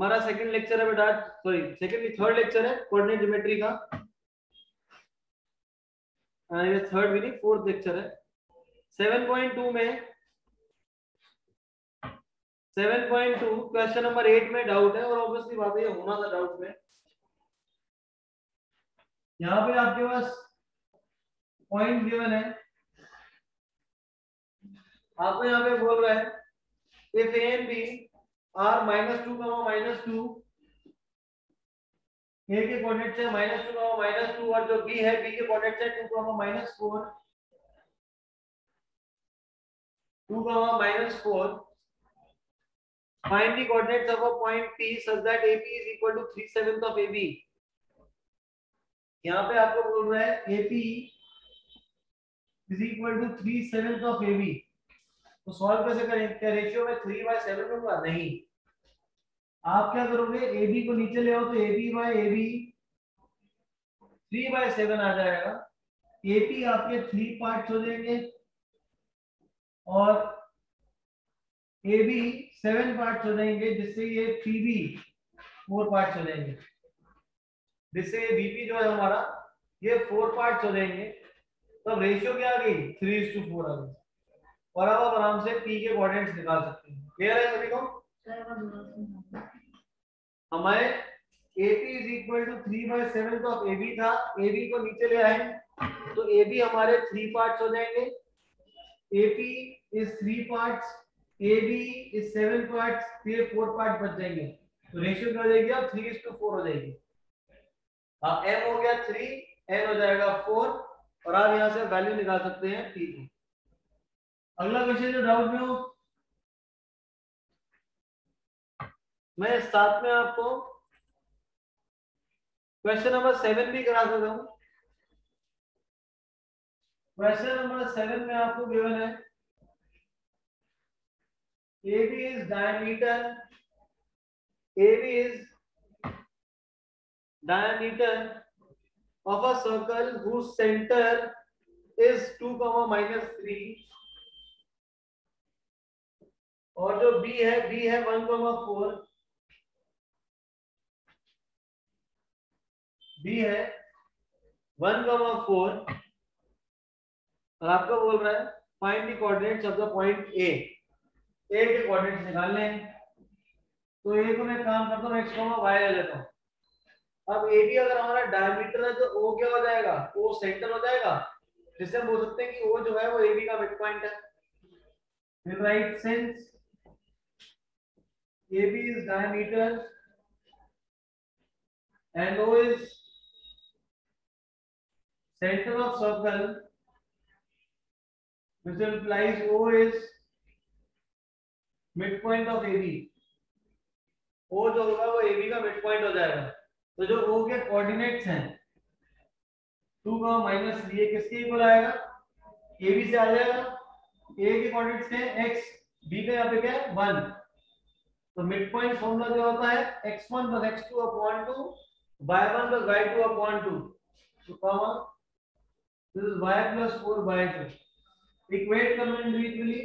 हमारा second lecture है बेटा सॉरी सेकंड थर्ड लेक्चर है कोऑर्डिनेट ज्योमेट्री का। हाँ, ये थर्ड भी नहीं फोर्थ लेक्चर है। 7.2 में 7.2 क्वेश्चन नंबर 8 में डाउट है और ऑब्वियसली बात है ये होना था डाउट में। यहाँ पे आपके पास पॉइंट गिवन है। आपको यहाँ पे बोल रहा है if A and B are minus two comma minus two A के कॉर्डिनेट से minus two comma minus two और जो बी है बी के कॉर्डिनेट से two comma minus four two comma minus four find the coordinate of a point P such that A P is equal to three seven of A B यहाँ पे आपको बोल रहा है AP is equal to three seven of A B तो solve कैसे करें? क्या रेशियो में 3 बाय 7 लूँगा नहीं। आप क्या करोगे? AB को नीचे ले आओ तो AB बाय AB 3 बाय 7 आ जाएगा। AP आपके 3 पार्ट्स हो जाएँगे। और ए बी सेवन पार्ट हो जाएँगे, जिससे ये थ्री बी फोर पार्ट हो जाएँगे। जिससे ये बीपी जो है हमारा, ये फोर पार्ट हो जाएँगे। तो रेशियो क्या आ गई? थ्री इज़ टू फोर आ गई। और अब आप आराम से पी के कोऑर्डिनेट्स निकाल सकते हैं। क्लियर है सभी को? हमारे AP is equal to three by seven of A B था। बी को नीचे ले आए। तो बी हमारे थ्री पार्ट्स हो जाएँगे। AP is three parts B is seven part फिर फोर पार्ट बच जाएँगे। तो रेशियो क्या हो जाएगी? अब थ्री इज़ टू फोर हो जाएगी। अब एम हो गया थ्री एन हो जाएगा फोर और आप यहाँ से वैल्यू निकाल सकते हैं टी की। अगला क्वेश्चन जो डाउट में हो, मैं साथ में आपको क्वेश्चन नंबर सेवन भी करा देता हूँ क्वेश्चन नंबर सेवन में आपको गिवन है AB is diameter. AB is diameter of a circle whose center is 2 comma minus 3 और जो B है B है 1 comma 4 B है 1 comma 4 और आपको बोल रहा है, find the coordinates of the point A. ए के कोऑर्डिनेट्स निकालने हैं तो ए को मैं काम करता हूँ एक्स कॉमा वाई ले लेता हूँ। अब ए बी अगर हमारा डायमीटर है तो ओ क्या हो जाएगा? ओ सेंटर हो जाएगा। जिससे हम बोल सकते हैं कि ओ जो है, वो ए बी का मिड पॉइंट है। In right sense B is diameter and O is centre of circle which implies O is of A B O जो होगा वो बी का पॉइंट हो जाएगा। तो जो ओ के कोऑर्डिनेट्स हैं टू का माइनस थ्री किसके इक्वल आएगा? बी से आ जाएगा। ए के क्या है एक्स बी का यहाँ पे क्या है? वन तो मिड पॉइंट फॉर्मूला जो होता है X one plus X two upon two Y one plus Y upon two तो comma this is Y plus four by two equate करना इंडिविजुअली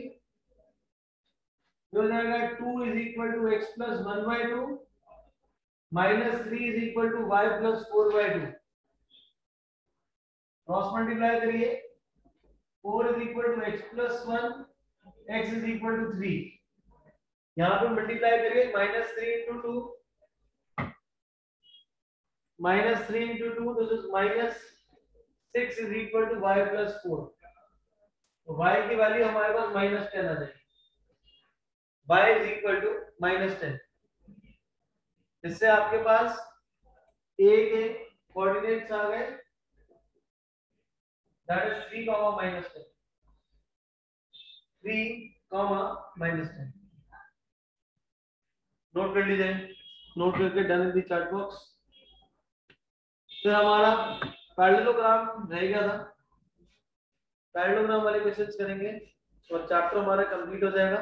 हो जाएगा two is equal to X plus one by two minus three is equal to Y plus four by two cross multiply करिए. Four is equal to X plus one X is equal to three यहाँ पे multiply करिए minus three into two minus three into two is minus six is equal to Y plus four Y की value हमारे पास minus ten आ जाएगी। y is equal to minus ten इससे आपके पास ए के कोऑर्डिनेट्स आ गए। That is three comma minus ten three comma minus ten note कर लीजिए। नोट करके done in the chart box फिर हमारा पैरेललोग्राम रह गया था। पैरेललोग्राम वाले क्वेश्चंस करेंगे और चैप्टर हमारा कंप्लीट हो जाएगा।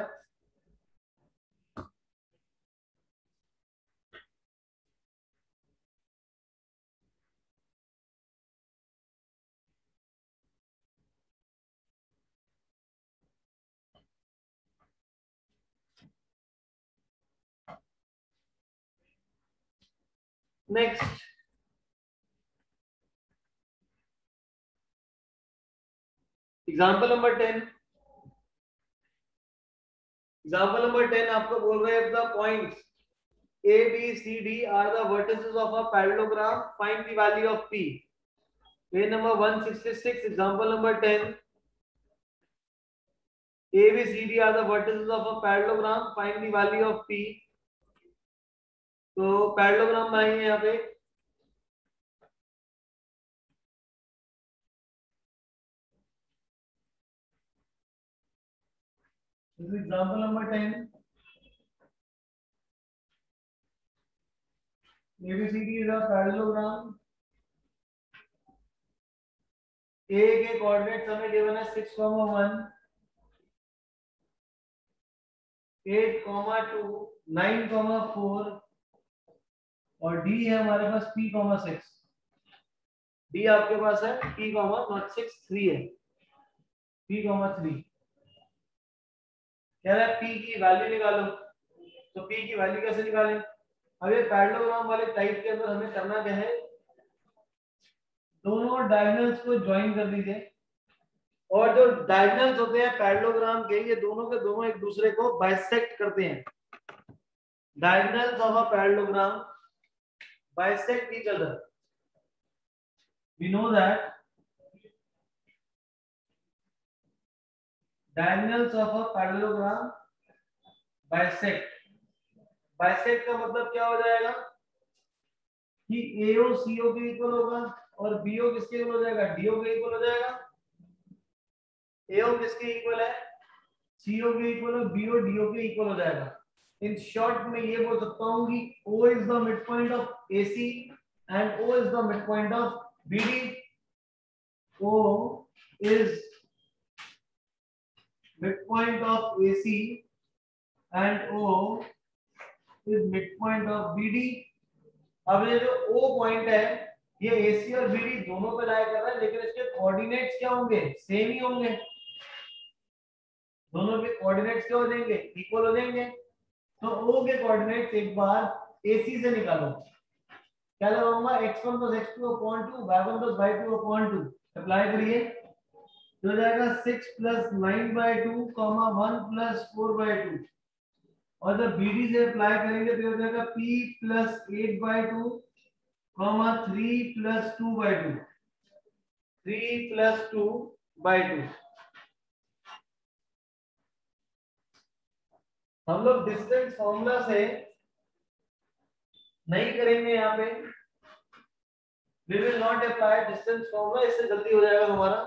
next. Example number ten example number ten आपको बोल रहे हैं point A B C D are the of a parallelogram find the value of P पे number 166 example number ten A B C D are the of a parallelogram find the value of P तो parallelogram बनाएँगे यहाँ पे। Example number ten ABCD अलोग्राम A के coordinates हमें given है six comma one eight comma two nine comma four और D है हमारे पास P, 6. D आपके पास है P, नॉट 6, 3 है. P, 3. कह रहा है P की वैल्यू निकालो. तो पी की वैल्यू कैसे निकालें? अब ये पैरेललोग्राम वाले टाइप के अंदर हमें करना क्या है दोनों डायगोनल्स को ज्वाइन कर दीजिए और जो डायगोनल्स होते हैं पैरेललोग्राम के ये दोनों के दोनों एक दूसरे को बाइसेक्ट करते हैं diagonals of a parallelogram bisect each other we know that diagonals of a parallelogram bisect. Bisect का मतलब क्या हो जाएगा? कि एओ सीओ के इक्वल होगा और बीओ किसके इक्वल हो जाएगा? डीओ के इक्वल हो जाएगा। एओ किसके इक्वल है? सीओ के इक्वल और बीओ डीओ के इक्वल हो जाएगा। इन शॉर्ट में ये बोल सकता हूँ कि O is the mid point of and O is the mid point of BD O is midpoint of AC and O mid point of BD अब ये जो ओ पॉइंट है, ये एसी और बीडी दोनों पे लाया कर रहा है, लेकिन इसके कोऑर्डिनेट्स क्या होंगे? सेम ही होंगे। दोनों के कोऑर्डिनेट्स क्या हो जाएँगे? इक्वल हो जाएँगे। तो ओ के कोऑर्डिनेट्स एक बार एसी से निकालो। क्या लगाऊँगा x1 plus x2 upon 2 y1 plus y2 upon 2 apply करिए। तो जाएगा 6 plus 9 by 2 1 plus 4 by 2 और जब डी से अप्लाई करेंगे तो हो जाएगा P plus eight by two comma three plus two by two three plus two by two हम लोग डिस्टेंस फॉर्मूला से नहीं करेंगे यहाँ पे। We will not apply distance formula इससे जल्दी हो जाएगा हमारा।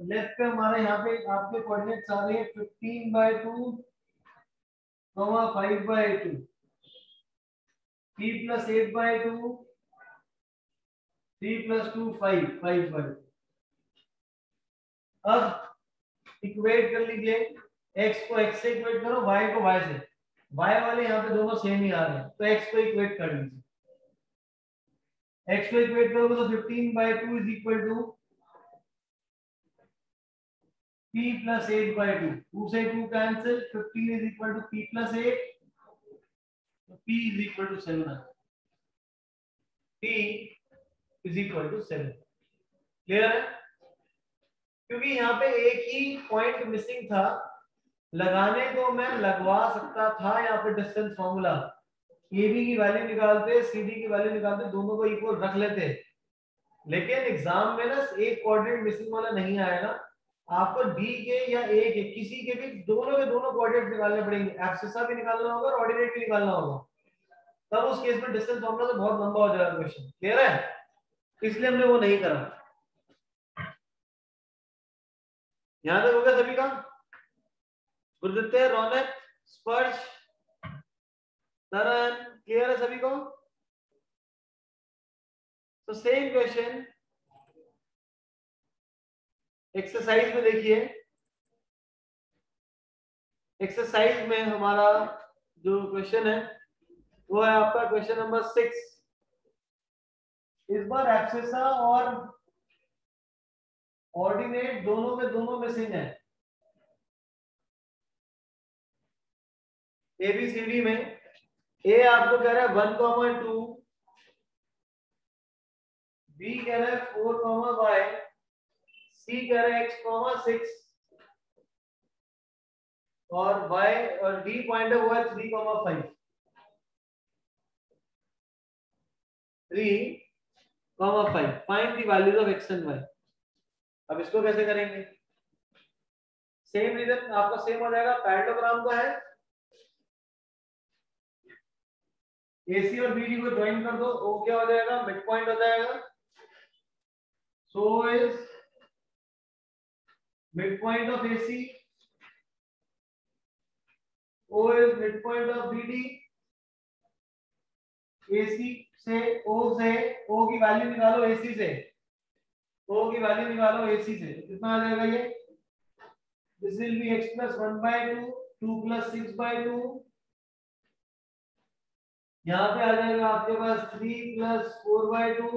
लेफ़्ट पे हमारे यहाँ पे आपके कोऑर्डिनेट्स आ रहे हैं 15 by 2 comma 5 by 2 p plus 8 by 2 3 plus 2 5 5 by अब इक्वेट कर लीजिए, x को x से इक्वेट करो, y को y से। Y वाले यहाँ पे दोनों सेम ही आ रहे हैं। तो x को इक्वेट कर लीजिए। X को इक्वेट करोगे तो 15 by 2 is equal to p plus 8 by 2 2 से 2 cancel 15 is equal to p plus 8 so p is equal to 7 p is equal to 7 clear है? क्योंकि यहाँ पे एक ही पॉइंट मिसिंग था। लगाने को मैं लगवा सकता था यहाँ पे डिस्टेंस फॉर्मूला ए बी की वैल्यू निकालते सी डी की वैल्यू निकालते, दोनों को इक्वल रख लेते। लेकिन एग्ज़ाम में ना एक कोऑर्डिनेट मिसिंग वाला नहीं आएगा आपको डी के या ए के, किसी के भी, दोनों के दोनों कोऑर्डिनेट निकालने पड़ेंगे। एब्सिसा भी निकालना होगा और ऑर्डिनेट भी निकालना होगा। तब उस केस में डिस्टेंस फॉर्मूला तो बहुत लंबा हो जाएगा क्वेश्चन क्लियर है? इसलिए हमने वो नहीं करा। यहाँ तक हो गया सभी का? गुरुदत्ते रौनक, स्पर्श तरन क्लियर है सभी को? तो सेम क्वेश्चन एक्सरसाइज में देखिए। एक्सरसाइज में हमारा जो क्वेश्चन है, वो है आपका क्वेश्चन नंबर सिक्स इस बार एक्सेसा और ऑर्डिनेट दोनों में, दोनों मिसिंग है। एबीसीडी में ए आपको कह रहा है वन कॉमा टू बी कह रहा है फोर कॉमा वाई सी कह रहा है एक्स कॉमा सिक्स और वाई और डी पॉइंट है वो है three comma five three comma five find the values of x and y अब इसको कैसे करेंगे? सेम रीजन आपका सेम हो जाएगा पैरेललोग्राम का है एसी और बीडी को ज्वाइन कर दो ओ क्या हो जाएगा? मिड पॉइंट हो जाएगा। So is mid point of AC O is mid point of BD AC से ओ से ओ की वैल्यू निकालो एसी से। ओ की वैल्यू निकालो एसी से। कितना आ जाएगा ये? This will be x plus 1 by 2 2 plus 6 by 2 यहाँ पे आ जाएगा आपके पास three plus four by two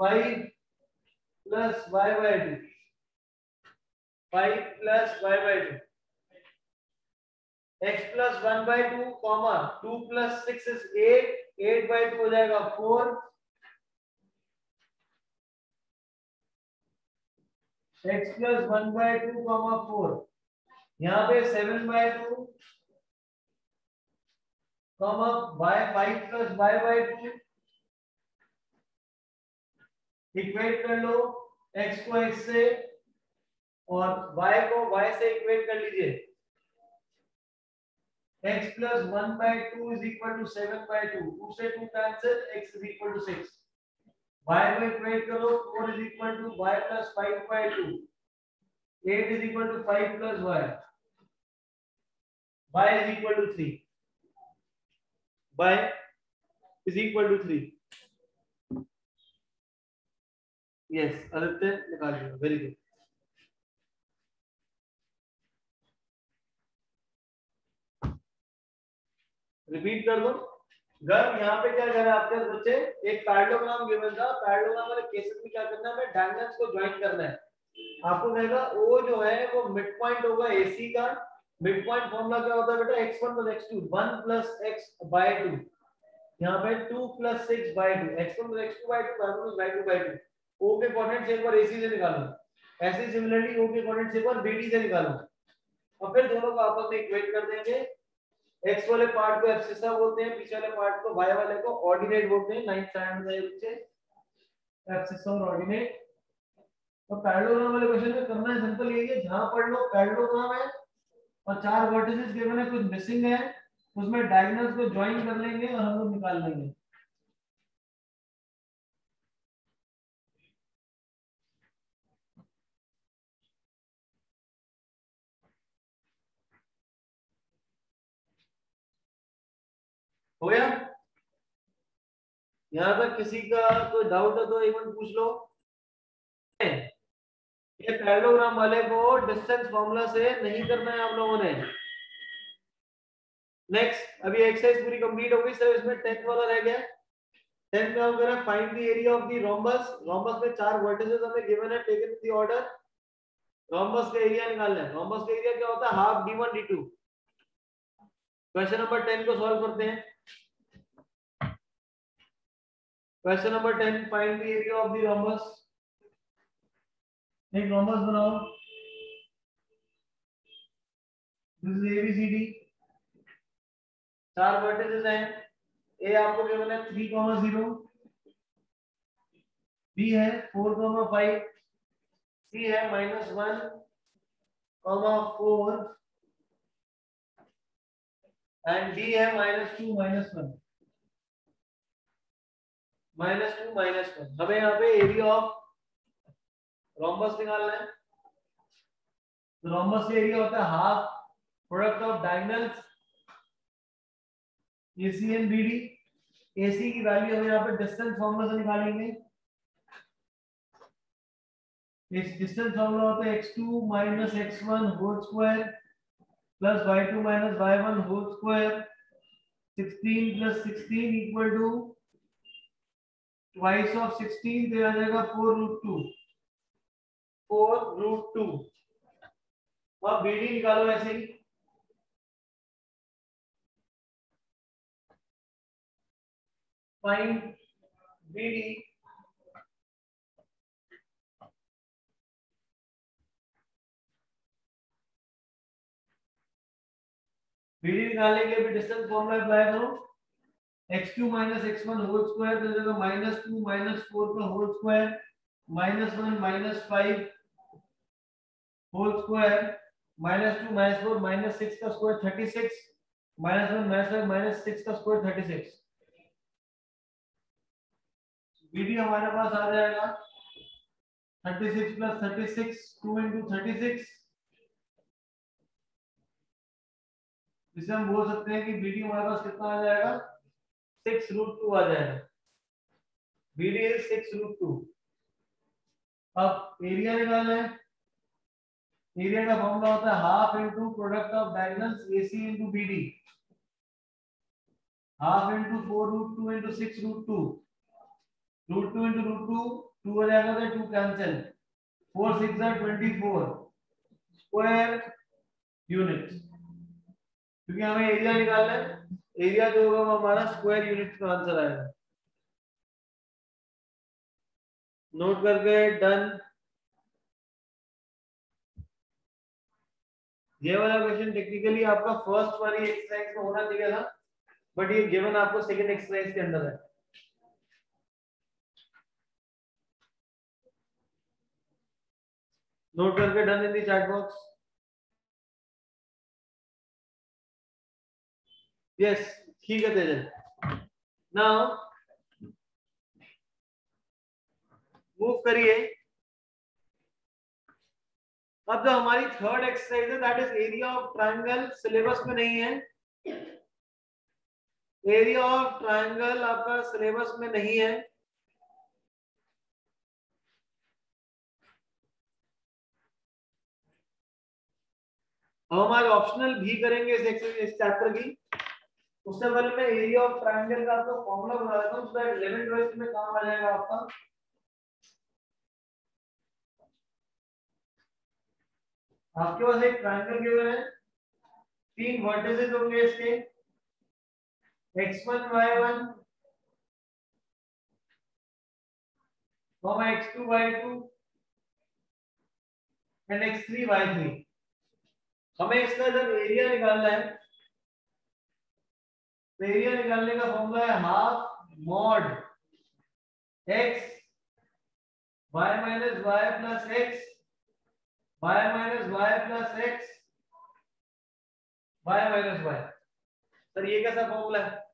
five plus y by two five plus y by two x plus one by two comma two plus six is eight eight by two हो जाएगा four x plus one by two comma four यहाँ पे seven by two 2 comma y 5 plus y by 2 equate कर लो x को x से और y को y से इक्वेट कर लीजिए x plus 1 by 2 is equal to 7 by 2 2 से 2 cancel x is equal to 6 y को इक्वेट करो 4 is equal to y plus 5 by 2 8 is equal to 5 plus y y is equal to 3 y is equal to 3 yes, aditya, निकाल लिया। Very good. Repeat कर दो। घर, यहाँ पे क्या कर रहा है आपके बच्चे? एक पैरेललोग्राम गिवन था पैरेललोग्राम वाले केसेस में क्या करना है? डायगोनल्स को ज्वाइन करना है। आपको कहेगा ओ जो है, वो मिड पॉइंट होगा एसी का। मिड पॉइंट फॉर्मूला क्या होता है बेटा? X1 plus x2 1 plus x by 2 यहाँ पे 2 plus 6 by 2 x1 plus x2 by 2 1 plus y2 by 2 o के कोऑर्डिनेट्स एक बार ac से निकालो। ऐसे सिमिलरली o के कोऑर्डिनेट्स एक बार bd से निकालो। और फिर दोनों को आपस में इक्वेट कर देंगे। X वाले पार्ट को एब्सिसा बोलते हैं, पीछे वाले पार्ट को y वाले को ऑर्डिनेट बोलते हैं। नाइन्थ स्टैंडर्ड में बच्चे एब्सिसा और ऑर्डिनेट तो पैरेललोग्राम वाले क्वेश्चन में करना है सिंपल यही है। जहाँ पढ़ लो पैरेललोग्राम है। और चार वर्टिसेस गिवन है कुछ मिसिंग है, उसमें डायगोनल्स को ज्वाइन कर लेंगे और हम लोग निकाल लेंगे। हो गया? यहाँ तक किसी का कोई डाउट है तो एक पूछ लो। ये पैरेललोग्राम वाले को डिस्टेंस फार्मूला से नहीं करना है आप लोगों ने। नेक्स्ट अभी एक्सरसाइज पूरी कंप्लीट हो गई सर इसमें टेंथ वाला रह गया। टेंथ में हम कर रहे हैं find the area of the rhombus rhombus में चार वर्टिसेस हमें गिवन है टेकन द ऑर्डर रोम्बस का एरिया निकालना है। रोम्बस का एरिया क्या होता है? Half d1 d2 question number 10 को सॉल्व करते हैं। Question number 10 find the area of the rhombus एक रोम्बस बनाओ। दिस इज़ एबीसीडी चार वर्टिसेस हैं। ए आपको गिवन है? 3, 0 बी है 4, 5 सी है minus one comma four and D है minus two minus one minus two minus one हमें यहाँ पे एरिया ऑफ़ रोम्बस निकालना है। तो रोम्बस एरिया होता है half product of diagonals AC and BD AC की वैल्यू हम यहाँ पे डिस्टेंस फॉर्मूला से निकालेंगे। इस डिस्टेंस फॉर्मूला होता है x2 minus x1 whole square plus y2 minus y1 whole square. 16 plus 16 equal to twice of 16 तो आ जाएगा 4 root 2 4 root 2 अब BD निकालो ऐसे ही। फाइंड बीडी बीडी निकालने के लिए डिस्टेंस फॉर्मूला अप्लाई करो। X q minus x one whole square minus two minus four का whole square minus one minus five whole square minus two minus four minus six का square thirty six minus one minus five minus six का square thirty six BD हमारे पास आ जाएगा। Thirty six plus thirty six two into thirty six जिसे हम बोल सकते हैं कि बीडी हमारे पास कितना आ जाएगा? सिक्स रूट टू आ जाएगा। BD is six root two अब एरिया निकालना है एरिया का फॉर्मूला होता है half into product of diagonals AC into BD half into four root two into six root two root two into root two two हो जाएगा तो two cancel four six twenty four square unit क्योंकि हमें area निकालना है area जो होगा वो हमारा स्क्वायर यूनिट का आंसर आएगा. नोट करके डन ये वाला क्वेश्चन टेक्निकली आपका फ़र्स्ट वाली एक्सरसाइज में होना चाहिए था बट ये गिवन आपको सेकंड एक्सरसाइज के अंदर है। नोट करके done in the chat box yes ठीक है तेजन। नाउ मूव करिए। अब जो हमारी थर्ड एक्सरसाइज है that is area of triangle syllabus में नहीं है। एरिया ऑफ़ ट्रायंगल आपका सिलेबस में नहीं है। अब हमारे ऑप्शनल भी करेंगे इस एक्सरसाइज चैप्टर की। उससे पहले मैं एरिया ऑफ़ ट्रायंगल का आपको फॉर्मूला बता देता हूँ सो दैट 11 ट्वेल्थ में काम आ जाएगा आपका। आपके पास एक ट्रायंगल गिवन है। तीन वर्टिसेस होंगे इसके। X1 y1 x2 y2 and x3 y3 हमें इसका जब एरिया निकालना है तो एरिया निकालने का फॉर्मूला है half mod x, y minus y plus x y minus y plus x y minus y sir, ये कैसा फॉर्मूला है?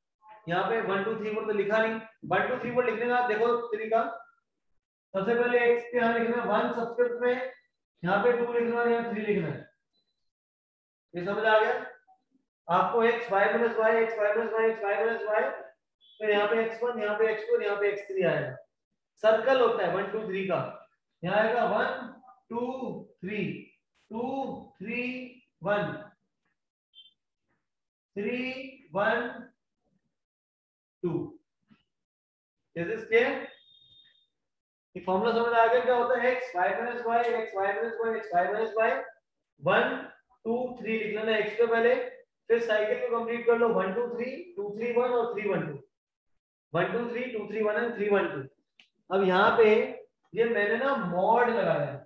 यहाँ पे वन टू थ्री फोर तो लिखा नहीं। वन टू थ्री फोर लिखने का देखो तरीका। सबसे पहले एक्स के यहाँ लिखना वन सबस्क्रिप्ट में यहाँ पे टू लिखना है, यहाँ थ्री लिखना है। ये समझ आ गया? आपको x, y plus y, x, y plus y, x, y plus y, फिर यहाँ पे x1 यहाँ पे x2 यहाँ पे x3 आएगा। सर्कल होता है वन टू थ्री का। यहाँ आएगा one two three two three one three one two is this ये फॉर्मूला समझ आ गया? क्या होता है? एक्स y minus y, x, y minus y, x, y minus y. 1 2 3 लिख लेना x पे पहले. फिर साइकिल को कंप्लीट कर लो. 1 2 3 2 3 1 और 3 1 2 1 2 3 2 3 1 एंड 3 1 2 अब यहाँ पे ये मैंने ना मॉड लगाया है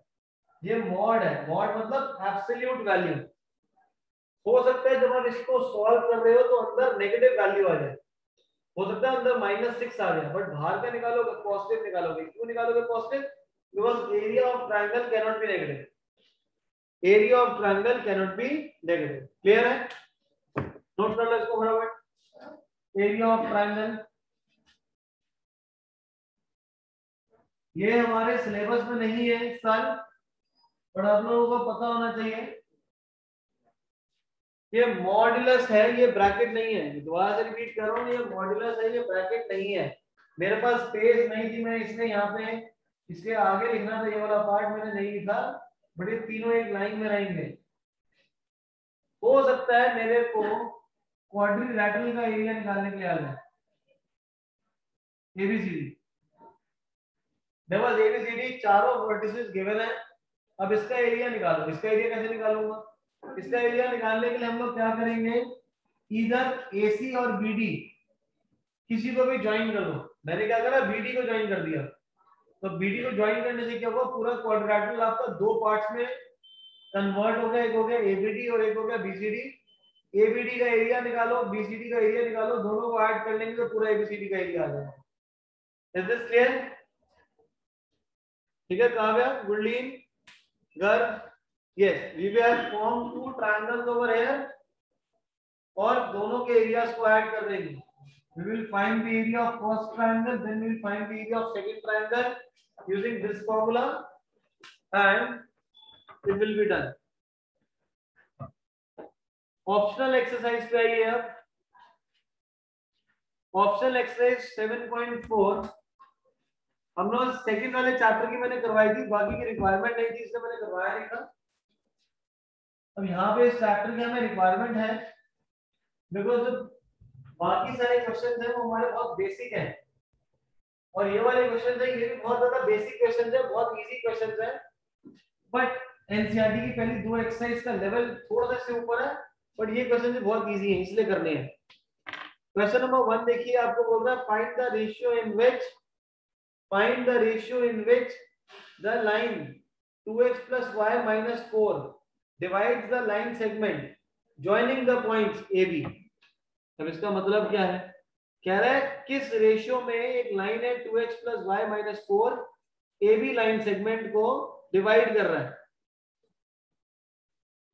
ये मॉड है। मॉड मतलब एब्सोल्यूट वैल्यू हो सकता है जब आप इसको सॉल्व कर रहे हो तो अंदर नेगेटिव वैल्यू आ जाए। हो सकता है अंदर माइनस सिक्स आ जाए बट बाहर का निकालोगे पॉजिटिव निकालोगे। क्यों निकालोगे positive because area of triangle can not be negative area of triangle can not be negative clear है? नोट कर लो इसको फटाफट। एरिया ऑफ़ ट्रायंगल ये हमारे सिलेबस में नहीं है इस पर आप लोगों को पता होना चाहिए ये मॉड्यूलस है, ये ब्रैकेट नहीं है। दोबारा से रिपीट कर रहा हूँ, ये मॉड्यूलस है, ये ब्रैकेट नहीं है। मेरे पास स्पेस नहीं थी, मैं इसने यहाँ पे इसके आगे लिखना था, ये वाला पार्ट मैंने नहीं लिखा, बट ये तीनों एक लाइन में रहेंगे। हो सकता है मेरे को क्वाड्रिलैटरल का एरिया निकालने के लिए आना है। एबीसीडी देखो एबीसीडी चारों वर्टिसेस गिवन है। अब इसका एरिया निकालो। इसका एरिया कैसे निकालूँगा? इसका एरिया निकालने के लिए हम लोग क्या करेंगे? इधर एसी और बीडी किसी को भी ज्वाइन कर दो मैंने क्या करा? बीडी को ज्वाइन कर दिया। तो बीडी को ज्वाइन करने से क्या हुआ? पूरा क्वाड्रेटल आपका दो पार्ट्स में कन्वर्ट हो गया। एक हो गया एबीडी और एक हो गया बीसीडी एबीडी का एरिया निकालो बीसीडी का एरिया निकालो। दोनों को ऐड कर लेंगे तो पूरा एबीसीडी का एरिया आ जाएगा इज़ दिस क्लियर ठीक है, कहा गया? गुडलीन घर yes we will form two triangles over here और दोनों के एरियाज़ को ऐड कर देंगे we will find the area of first triangle then we will find the area of second triangle using this formula and it will be done optional exercise पे आइए अब optional exercise 7.4 हम लोग second वाले chapter की मैंने करवाई थी, बाकी की रिक्वायरमेंट नहीं थी, इसलिए मैंने करवाया नहीं था। अब यहाँ पे इस चैप्टर की हमें रिक्वायरमेंट है। बिकॉज़ बाकी सारे क्वेश्चन है, वो हमारे बहुत बेसिक हैं। और ये वाले क्वेश्चन है, ये भी बहुत ज़्यादा बेसिक क्वेश्चन है, बहुत इजी क्वेश्चन है। बट एनसीईआरटी की पहली दो एक्सरसाइज का लेवल थोड़ा सा से ऊपर है बट ये क्वेश्चन भी बहुत इजी है, इसलिए करने हैं। क्वेश्चन नंबर वन देखिए, आपको बोल रहा है find the ratio in which find the ratio in which the line 2x plus y minus 4 divides the line segment, joining the points AB अब इसका मतलब क्या है? कह रहा है, किस रेशियो में एक लाइन है 2x plus y minus 4 AB line segment को डिवाइड कर रहा है?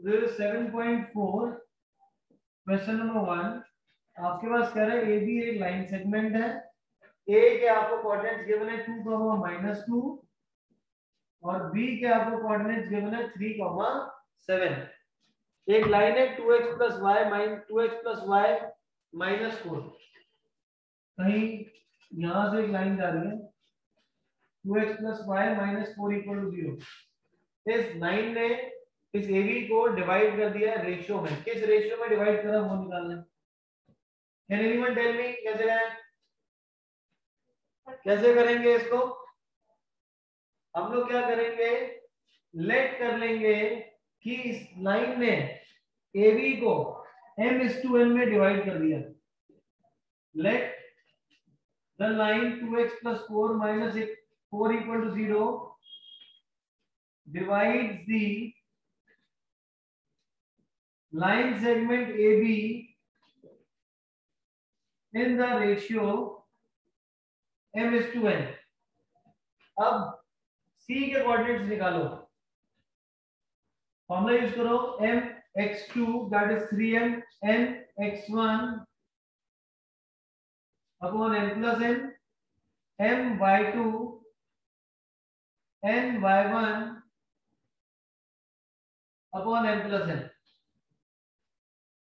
This is 7.4 question number one आपके पास कह रहा है ए बी एक लाइन सेगमेंट है ए के आपको कोऑर्डिनेट्स गिवन है 2 कॉमा माइनस टू और बी के आपको कोऑर्डिनेट्स गिवन है 3 कॉमा सेवन एक लाइन है 2x x plus y minus two x plus y minus four कहीं यहाँ से एक लाइन जा रही है। 2x x plus y minus four equal to zero इस लाइन ने इस एबी को डिवाइड कर दिया रेशियो में। किस रेशियो में डिवाइड करा? वो निकालना कैन एनीवन टेल मी कैसे है कैसे करेंगे इसको? हम लोग क्या करेंगे? लेट कर लेंगे कि इस लाइन ने ए बी को एम इस टू एन में डिवाइड कर दिया। Let the line two x plus four minus four equal to zero divide the line segment AB in the ratio m is to n अब C के coordinates निकालो। Formula use करो, m x2 that is 3m n x1 upon n plus n, m y2 n y1 upon n plus n.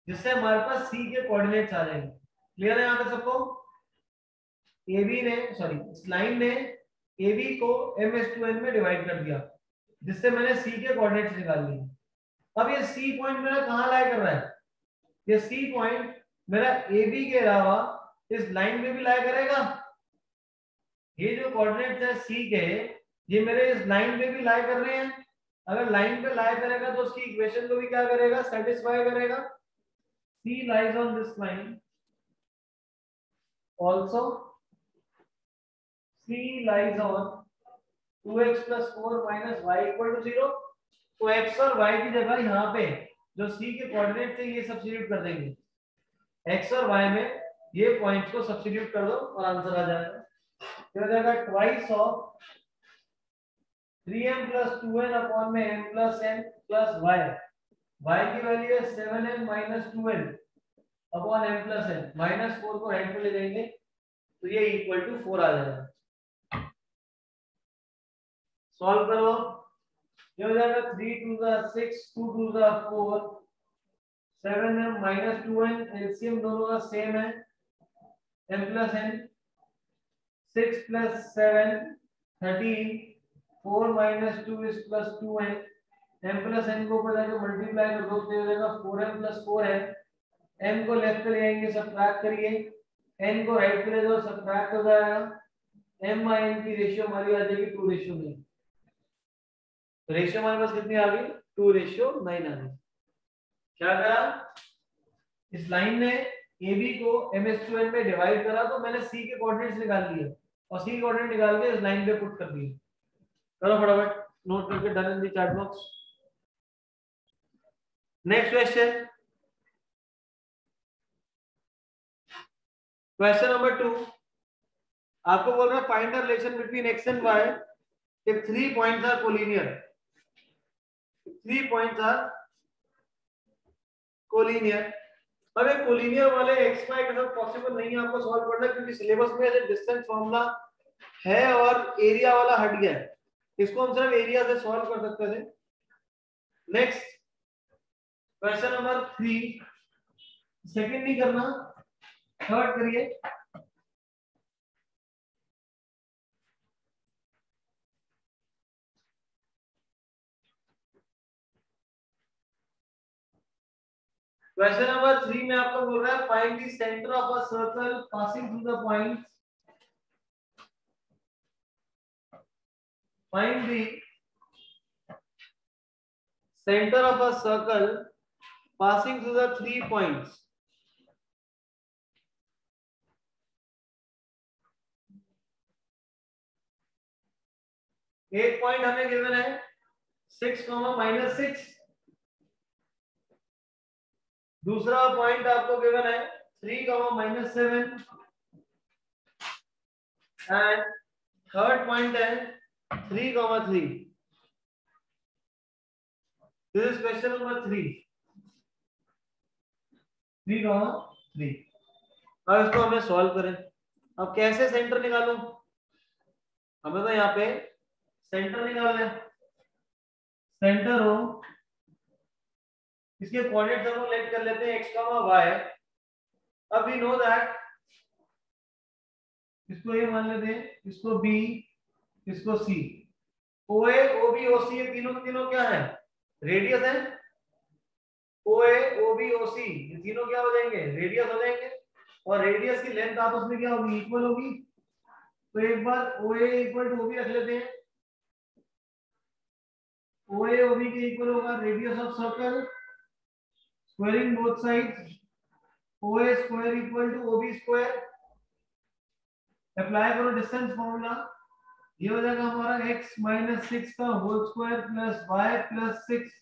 जिससे हमारे पास सी के coordinates आ जाएँगे। Clear है यहाँ तक सबको? ए बी ने सॉरी इस लाइन ने ए बी को एम एस टू एन में डिवाइड कर दिया जिससे मैंने सी के कोऑर्डिनेट्स निकाल लिए। अब ये सी पॉइंट मेरा कहाँ लाई कर रहा है? ये सी पॉइंट मेरा ए बी के अलावा इस लाइन में भी लाई करेगा। ये जो कोऑर्डिनेट्स है सी के ये मेरे इस लाइन में भी लाई कर रहे हैं। अगर लाइन पे लाई करेगा तो उसकी इक्वेशन को भी क्या करेगा? सेटिस्फाई करेगा। C lies on this line. Also, C lies on 2x plus 4 minus y equal to 0. तो x और y की जगह यहाँ पे जो c के कोऑर्डिनेट थे, ये सब्स्टिट्यूट कर देंगे। x और y में ये पॉइंट्स को सब्स्टिट्यूट कर दो और आंसर आ जाएगा। क्या हो जाएगा twice of 3m plus 2n upon में m plus n plus y y की वैल्यू है 7n minus two n upon m plus n minus four को राइट पे ले जाएँगे। तो ये इक्वल टू फोर आ जाएगा। सॉल्व करो। ये हो जाएगा थ्री टू ज़ा six two two four seven m minus two n LCM दोनों का सेम है। M plus n six plus seven thirteen four minus two is plus two n m plus n को ऊपर जाकर मल्टीप्लाई कर दो तो हो जाएगा 4m प्लस 4n m को लेफ़्ट पे ले आएँगे सब्ट्रैक्ट करिए। N को राइट पे ले जाओ सब्ट्रैक्ट हो जाएगा। M और n की रेशियो हमारी आ जाएगी 2 रेशियो 9 रेशियो हमारे पास कितनी आ गई? टू रेशियो नाइन आ गई। क्या करा? इस लाइन ने ए बी को एम एस टू एन में डिवाइड करा तो मैंने सी के कोऑर्डिनेट्स निकाल लिए। और सी कोऑर्डिनेट निकाल के इस लाइन पे पुट कर दिए। करो फटाफट। नोट करके done in chat box next question question number two आपको बोल रहा है find the relation between X and Y if three points are collinear three points are collinear अब कोलिनियर वाले एक्स वाई के साथ पॉसिबल नहीं है आपको सॉल्व करना, क्योंकि सिलेबस में ऐसे डिस्टेंस फॉर्मूला है और एरिया वाला हट गया है। इसको हम सिर्फ़ एरिया से सॉल्व कर सकते थे next question number three second नहीं करना। थर्ड करिए। क्वेश्चन नंबर थ्री में आपको बोल रहा है find the centre of a circle passing through the point find the centre of a circle passing through the three points एक पॉइंट हमें गिवन है? सिक्स कॉमा माइनस सिक्स दूसरा पॉइंट आपको गिवन है three comma minus seven and third point है three comma three this is question number three three comma three अब इसको हमें सॉल्व करें। अब कैसे सेंटर निकालू? हमें तो यहाँ पे सेंटर निकालना है। सेंटर हो इसके कोऑर्डिनेट्स हम लोग लेट कर लेते हैं, x कॉमा y अब वी नो दैट इसको ये मान लेते हैं, इसको b, इसको c OA OB OC ये तीनों के तीनों क्या है? रेडियस है। OA OB OC ये तीनों क्या हो जाएँगे? रेडियस हो जाएँगे। और रेडियस की लेंथ आपस में क्या होगी? इक्वल होगी। तो एक बार OA इक्वल टू OB रख लेते हैं। OA OB के इक्वल होगा। Radius of circle squaring both sides OA square equal to OB square apply करो डिस्टेंस फार्मूला ये हो जाएगा हमारा x माइनस सिक्स का whole square plus y plus six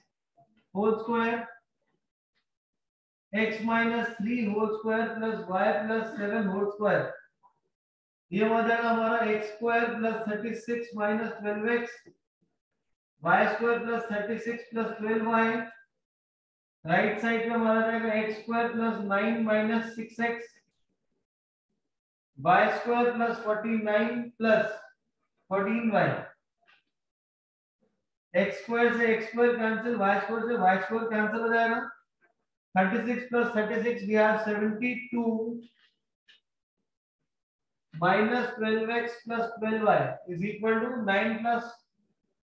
whole square x minus three whole square plus y plus seven whole square ये हो जाएगा हमारा x square plus thirty six minus twelve x y square plus thirty six plus twelve y right side पे हमारा जाएगा x square plus nine minus six x y square plus forty nine plus fourteen y x square से x square cancel y square से y square cancel हो जाएगा। Thirty six plus thirty six we are seventy two minus twelve x plus twelve y is equal to nine plus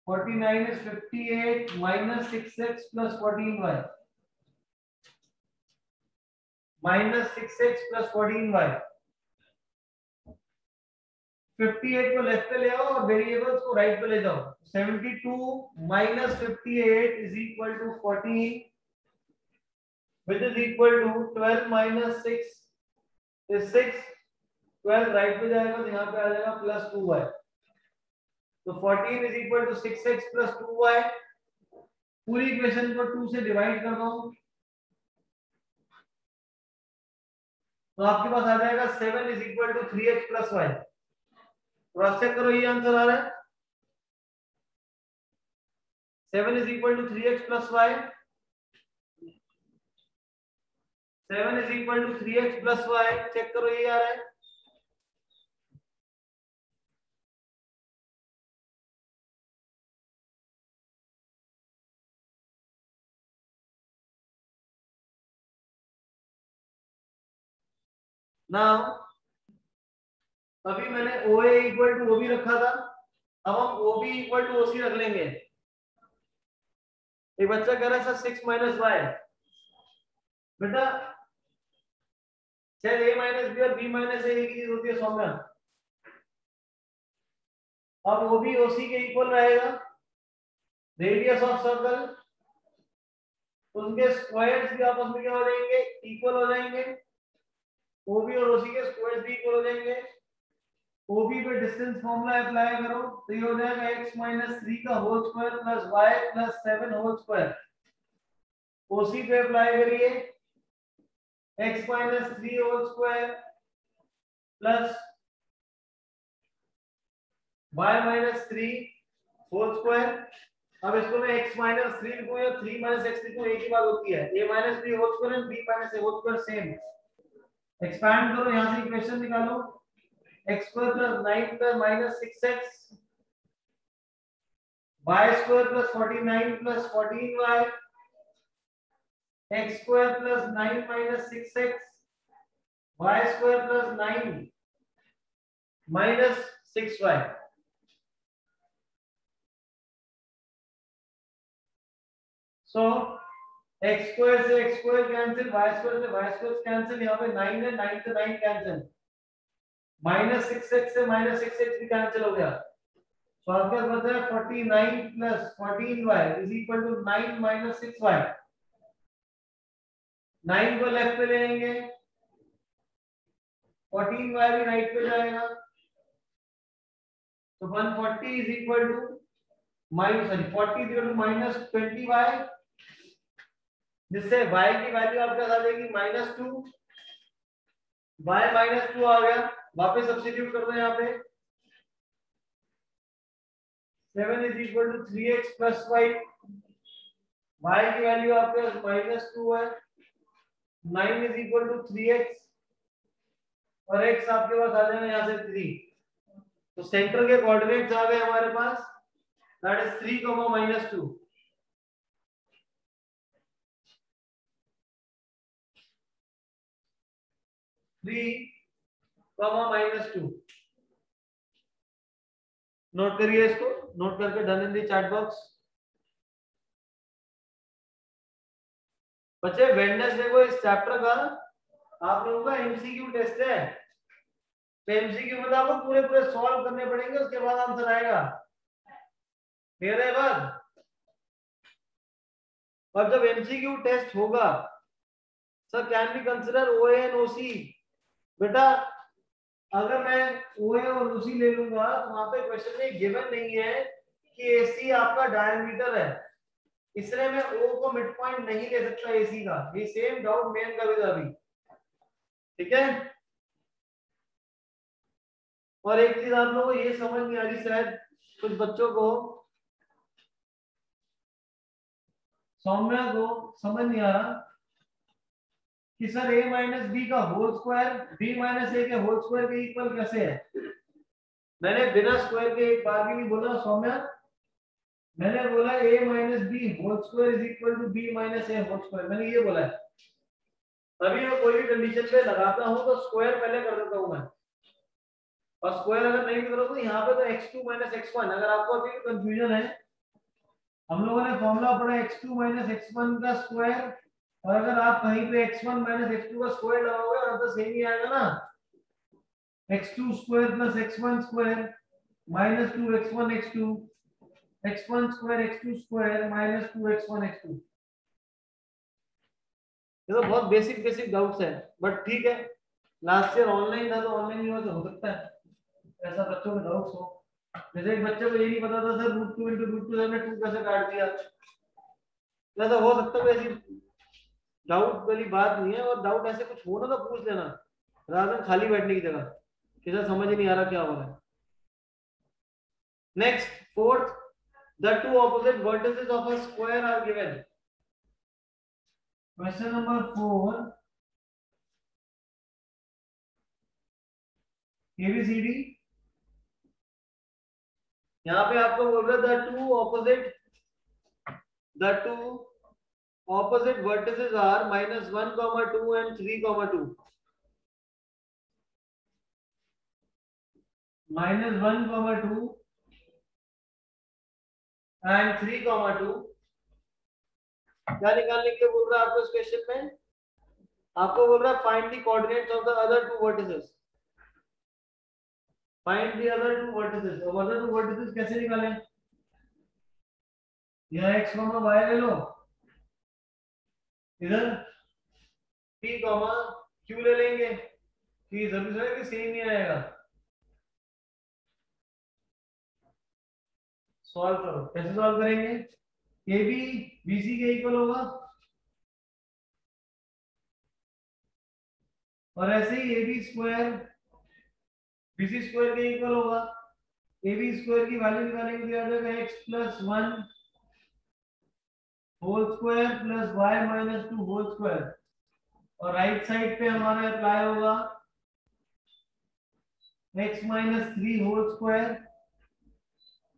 49 is 58 minus minus six x plus fourteen y. Fifty eight को left पे ले आओ और variables को right पे ले जाओ। Seventy two minus fifty eight is equal to fourteen which is equal to twelve minus six is six twelve right पे जाएगा तो यहाँ पे आ जाएगा प्लस टू वाई तो fourteen is equal to six x plus two y पूरी equation को टू से डिवाइड कर रहा हूँ। तो आपके पास आ जाएगा seven is equal to three x plus y cross check करो, ये आंसर आ रहा है? Seven is equal to three x plus y seven is equal to three x plus y check करो, ये आ रहा है? नाउ अभी मैंने OA इक्वल टू OB रखा था, अब हम OB equal to O C रख लेंगे। एक बच्चा कह रहा है, सर सिक्स माइनस वाई बेटा, शायद ए माइनस बी और बी माइनस ए की चीज़ होती है, सौम्या। अब वो भी ओसी के इक्वल रहेगा। रेडियस ऑफ़ सर्कल उनके स्क्वायर्स भी आपस में क्या हो जाएँगे? इक्वल हो जाएँगे। ओबी और ओसी के स्क्वायर भी इक्वल हो जाएँगे ओबी पे डिस्टेंस फॉर्मूला अप्लाई करो तो ये हो जाएगा x माइनस थ्री का whole square plus plus seven whole square OC पे अप्लाई करिए। x minus three whole square plus y minus three whole square अब इसको मैं x माइनस थ्री लिखूं या थ्री माइनस एक्स लिखूं, एक ही बात होती है। a minus B whole square and b minus A whole square same expand करो यहाँ से इक्वेशन निकालो x square plus 9 plus minus 6x y square plus 49 plus 14y x square plus 9 minus 6x y square plus 9 minus 6y so x square से x square cancel, y square से y square cancel, यहाँ पे 9 है 9 से 9 cancel minus six x से minus six x भी cancel हो गया। तो आपके पास बचा है forty nine plus fourteen y is equal to nine minus six y nine को लेफ़्ट पे ले लेंगे फोर्टीन वाई भी राइट पे जाएगा। तो one forty is equal to minus sorry forty is equal to minus twenty y जिससे y की वैल्यू आपके पास आ जाएगी minus two y minus two आ गया। वापस सब्स्टिट्यूट कर दो यहाँ पे। Seven is equal to three x plus y y की वैल्यू आपके पास माइनस टू है। Nine is equal to three x और एक्स आपके पास आ जाएगा यहाँ से थ्री तो सेंटर के कोऑर्डिनेट्स आ गए हमारे पास। That is three comma minus two three comma minus two note करिए इसको नोट करके done in the chat box बच्चे वेडनेसडे को इस चैप्टर का आप लोगों का एमसीक्यू टेस्ट है। तो एमसीक्यू में आपको पूरे पूरे सॉल्व करने पड़ेंगे, उसके बाद आंसर आएगा। क्लियर है बात? और जब एमसीक्यू टेस्ट होगा sir can be consider O N O C बेटा, अगर मैं ओ ए और ओसी ले लूँगा तो वहाँ पे क्वेश्चन में गिवन नहीं है कि एसी आपका डायमीटर है। इसलिए मैं ओ को मिड पॉइंट नहीं ले सकता एसी का। ये सेम डाउट मेन का भी अभी। ठीक है? और एक चीज़ आप लोगों को ये समझ नहीं आ रही, शायद कुछ बच्चों को। सौम्या को समझ नहीं आ रहा। कि सर a माइनस बी का whole square b minus A के होल स्क्वायर के इक्वल कैसे है? मैंने बिना स्क्वायर के एक बार भी नहीं बोला, सौम्या। मैंने बोला a minus B whole square is equal to b minus A whole square मैंने ये बोला है। तभी मैं कोई भी कंडीशन पे लगाता हूँ तो स्क्वायर पहले कर देता हूँ मैं। और स्क्वायर अगर नहीं करो तो यहाँ पे तो x2 माइनस x1 अगर आपको अभी कंफ्यूजन है, हम लोगों ने फॉर्मूला पढ़ा x two minus x one का स्क्वायर और अगर आप कहीं पे x1 माइनस x2 का स्क्वायर लगाओगे, और तो सेम ही आएगा ना? X2 square plus x1 square minus two x1 x2 x1 square x2 square minus two x1 x2 ये तो बहुत बेसिक बेसिक डाउट्स है बट ठीक है। लास्ट ईयर ऑनलाइन था तो ऑनलाइन ही तो हो सकता है। ऐसा बच्चों के डाउट्स हो। जैसे एक बच्चे को ये नहीं पता था, sir root two into root two से हमने टू कैसे काट दिया? तो हो सकता है ऐसी डाउट वाली बात नहीं है और डाउट ऐसे कुछ हो ना तो पूछ लेना रात खाली बैठने की जगह। किसी समझ नहीं आ रहा क्या हो रहा है। Next fourth the two opposite vertices of a square are given question number four ABCD यहाँ पे आपको बोल रहा है the two opposite the two opposite vertices are minus 1 comma 2 and 3 comma 2 minus 1 comma 2 and 3 comma 2 क्या निकालने के लिए बोल रहा है आपको इस क्वेश्चन में? आपको बोल रहा है find the coordinates of the other two vertices find the other two vertices अब अदर टू वर्टिसेस कैसे निकालें? यह x y ले लो। इधर p कॉमा q ले लेंगे? कि ज़रूरी है कि सेम ही आएगा। सॉल्व करो। कैसे सॉल्व करेंगे? ए बी बी सी के इक्वल होगा। और ऐसे ही A B square B C square के इक्वल होगा। ए बी स्क्वायर की वैल्यू निकालेंगे x plus one whole square plus y minus two whole square और राइट साइड पे हमारा अप्लाई होगा? x minus three whole square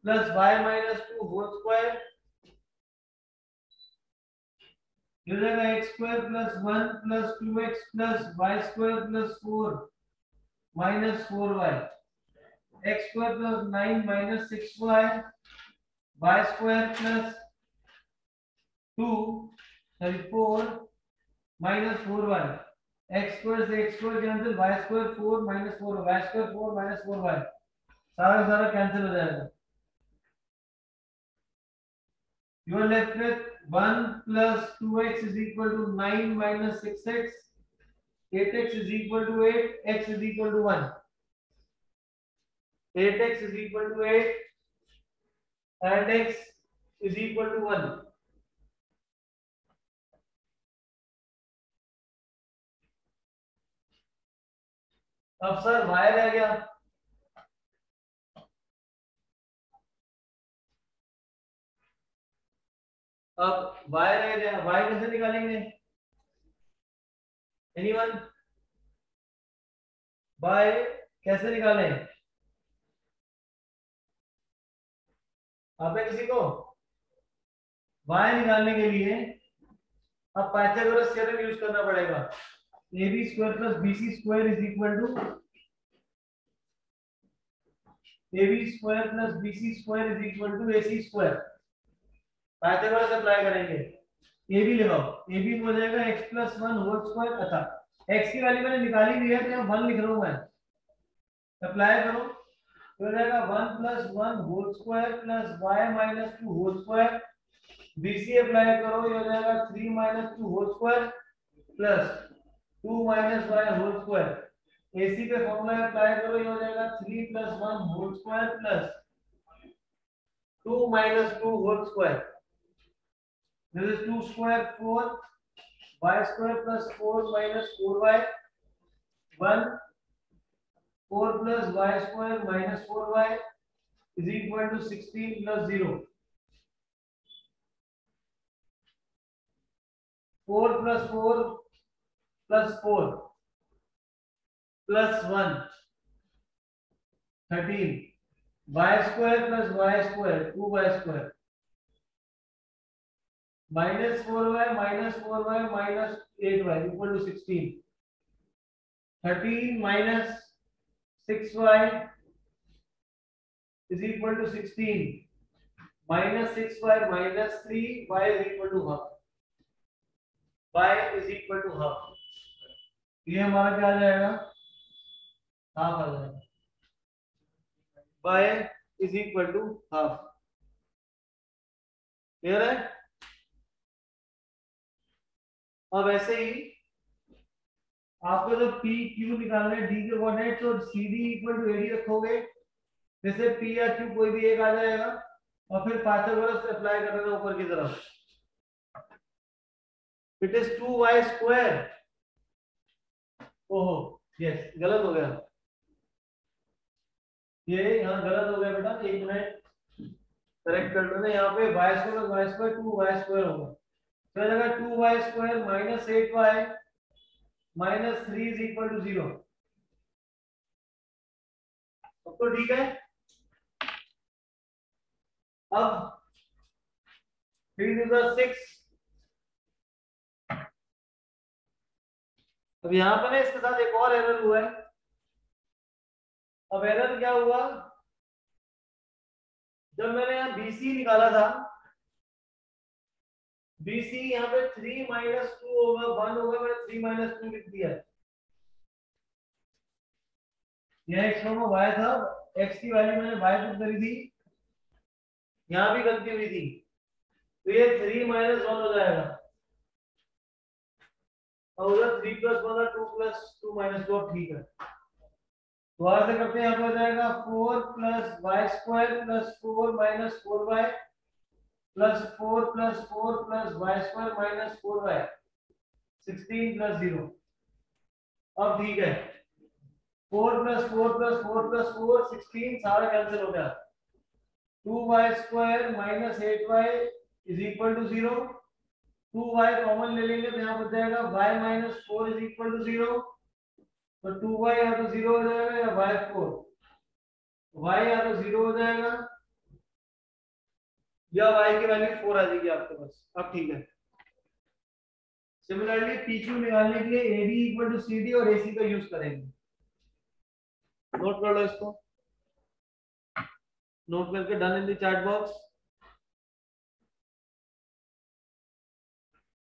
plus y minus two whole square जाएगा x square plus one plus two x plus y square plus four minus four y x square plus nine minus six y y square plus two four minus four y x square से x square cancel y square four minus four y square four minus four y सारा सारा cancel हो जाएगा you are left with 1 plus 2x is equal to 9 minus 6x 8x is equal to 8 x is equal to 1 8x is equal to 8 and x is equal to 1 अब sir y रह गया। अब y रह गया। y कैसे निकालेंगे? Anyone y कैसे निकालें? आप किसी को? y निकालने के लिए अब पाइथागोरस थ्योरम यूज़ करना पड़ेगा। Ab square plus bc square is equal to ab square plus bc square is equal to ac square Pythagoras apply करेंगे ab लगाओ ab हो जाएगा x plus 1 होल स्क्वायर अच्छा x की वैल्यू मैंने निकाली दी है तो यहाँ 1 लिख रहा हूँ मैं अप्लाई करो तो हो जाएगा 1 plus 1 whole square plus y minus 2 whole square bc apply करो ये हो जाएगा 3 minus 2 whole square two minus y whole square. AC पे फॉर्मूला अप्लाई करो, ये हो जाएगा three plus one whole square plus two minus two whole square this is two square four y square plus four minus four y one four plus y square minus four y is equal to sixteen plus zero four plus four plus 4 plus 1 13 y square plus y square 2y square minus 4y minus 4y minus 8y equal to 16 13 minus 6y is equal to 16 minus 6y minus 3y is equal to half y is equal to half ये हमारा क्या आ जाएगा? Half आ जाएगा। Y is equal to half clear है? अब ऐसे ही आपको जब पी क्यू निकालना है डी के कोऑर्डिनेट तो C D equal to AD रखोगे। जैसे पी या क्यू कोई भी एक आ जाएगा, और फिर पाइथागोरस से अप्लाई कर देना ऊपर की तरफ़। It is two y square ओहो यस गलत हो गया। ये यहाँ गलत हो गया बेटा, एक मिनट। करेक्ट कर लेना यहाँ पे y square y square two y square होगा। तो जाएगा two y square minus eight y minus three is equal to zero तो ठीक है। अब थ्री टू सिक्स अब यहाँ पर इसके साथ एक और एरर हुआ है। अब एरर क्या हुआ? जब मैंने यहाँ बीसी निकाला था बीसी यहाँ पे थ्री माइनस टू होगा वन होगा मैंने थ्री माइनस टू लिख दिया। यह एक्स में वाई था एक्स की वैल्यू मैंने वाई पुट करी थी। यहाँ भी गलती हुई थी। तो ये थ्री माइनस वन हो जाएगा। उधर three plus one two plus two minus two ठीक है। दोबारा से करते हैं, यहाँ पे हो जाएगा four plus y square plus four minus four y plus four plus four plus y square minus four y sixteen plus zero अब ठीक है। Four plus four plus four plus four sixteen सारा कैंसिल हो गया। Two y square minus eight y is equal to zero two y common ले लेंगे तो यहाँ पर जाएगा y minus four is equal to zero. तो टू वाई या तो ज़ीरो हो जाएगा या वाई फोर। वाई या तो ज़ीरो हो जाएगा या वाई की वैल्यू फोर आ जाएगी आपके पास। अब ठीक है। सिमिलरली पी क्यू निकालने के लिए A B equal to C D और ए सी का यूज़ करेंगे। नोट कर लो इसको। नोट करके done in the chat box